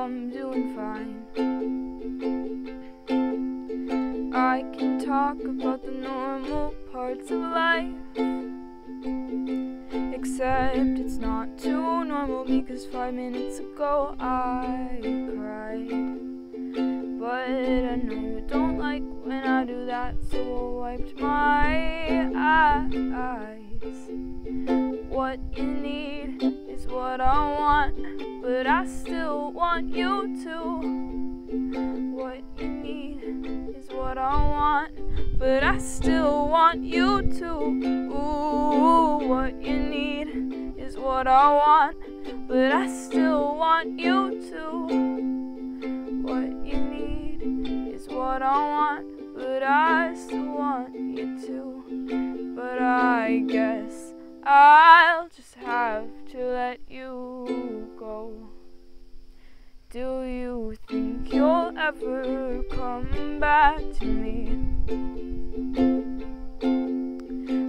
I'm doing fine. I can talk about the normal parts of life. Except it's not too normal because five minutes ago I cried. But I know you don't like when I do that, so I wiped my eyes. What you need what I want, but I still want you to. What you need is what I want, but I still want you to. Ooh, what you need is what I want, but I still want you to. What you need is what I want, but I still want you to. But I guess I'll just have to let you go. Do you think you'll ever come back to me?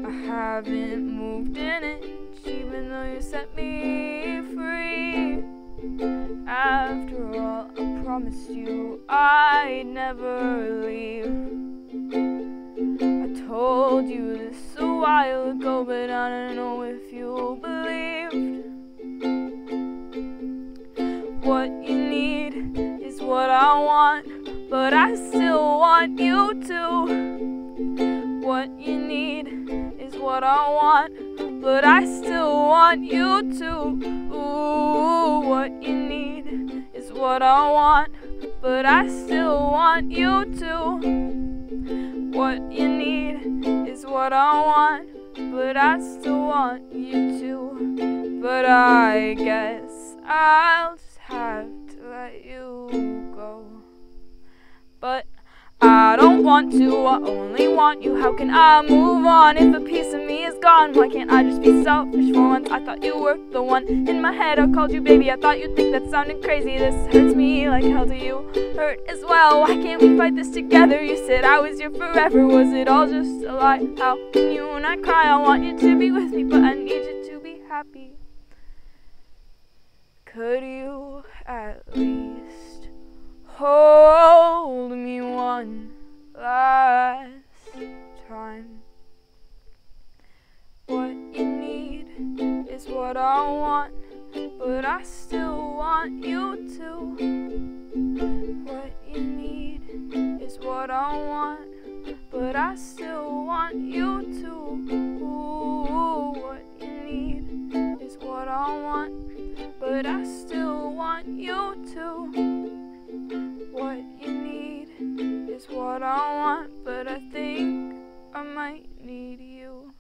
I haven't moved an inch, even though you set me free. After all, I promised you I'd never leave. I told you this while ago, but I don't know if you believed. What you need is what I want, but I still want you to. What you need is what I want, but I still want you to. Ooh, what you need is what I want, but I still want you to. What you need is what I want, but I still want you to. But I guess I'll just have to let you go. But don't want to, I only want you. How can I move on if a piece of me is gone? Why can't I just be selfish for once? I thought you were the one in my head. I called you baby, I thought you'd think that sounded crazy. This hurts me like hell. Do you hurt as well? Why can't we fight this together? You said I was your forever. Was it all just a lie? How can you I cry? I want you to be with me, but I need you to be happy. Could you what I want, but I still want you to. What you need is what I want, but I still want you to. Ooh, what you need is what I want, but I still want you to. What you need is what I want, but I think I might need you.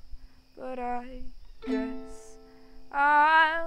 But I guess I'll